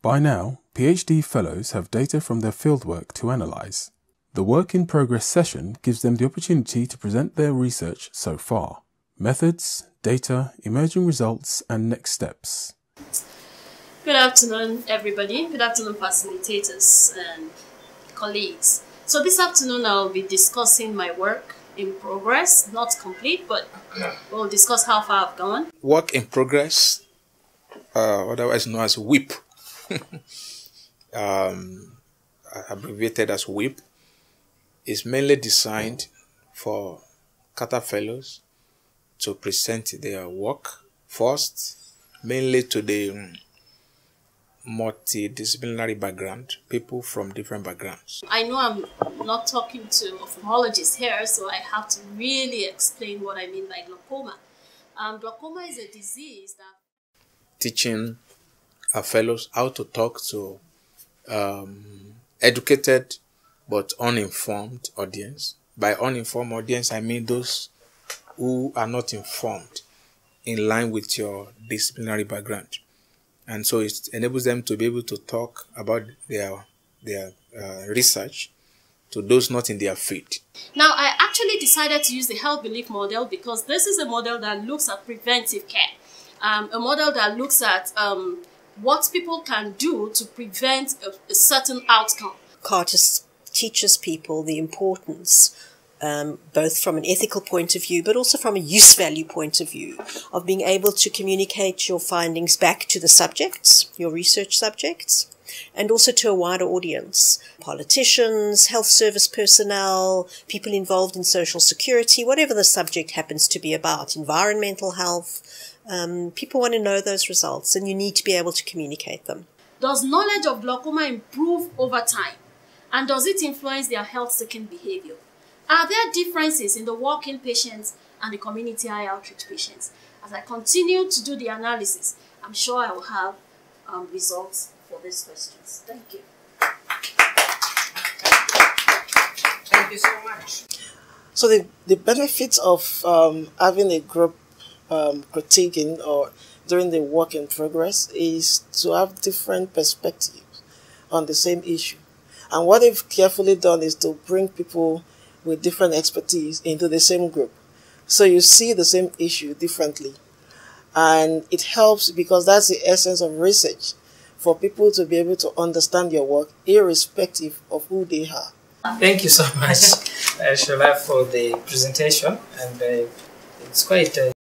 By now, PhD fellows have data from their fieldwork to analyze. The work in progress session gives them the opportunity to present their research so far, methods, data, emerging results, and next steps. Good afternoon, everybody. Good afternoon, facilitators and colleagues. So this afternoon I'll be discussing my work in progress, not complete, but we'll discuss how far I've gone. Work in progress, uh, otherwise known as WIP, um, abbreviated as WIP, is mainly designed for CARTA Fellows to present their work first, mainly to the um, multidisciplinary background, people from different backgrounds. I know I'm not talking to ophthalmologists here, so I have to really explain what I mean by glaucoma. Um, glaucoma is a disease that teaching our fellows how to talk to um, educated but uninformed audience. By uninformed audience, I mean those who are not informed in line with your disciplinary background. And so it enables them to be able to talk about their, their uh, research to those not in their field. Now, I actually decided to use the health belief model because this is a model that looks at preventive care, um, a model that looks at um, what people can do to prevent a, a certain outcome. CARTA teaches people the importance, um, both from an ethical point of view, but also from a use value point of view, of being able to communicate your findings back to the subjects, your research subjects, and also to a wider audience. Politicians, health service personnel, people involved in social security, whatever the subject happens to be about, environmental health. Um, people want to know those results and you need to be able to communicate them. Does knowledge of glaucoma improve over time? And does it influence their health seeking behavior? Are there differences in the walk-in patients and the community eye outreach patients? As I continue to do the analysis, I'm sure I will have um, results for these questions. Thank you. Thank you so much. So the, the benefits of um, having a group um, critiquing or during the work in progress is to have different perspectives on the same issue. And what they've carefully done is to bring people with different expertise into the same group. So you see the same issue differently. And it helps because that's the essence of research for people to be able to understand your work irrespective of who they are. Thank you so much, uh, Shola, for the presentation. And uh, it's quite uh,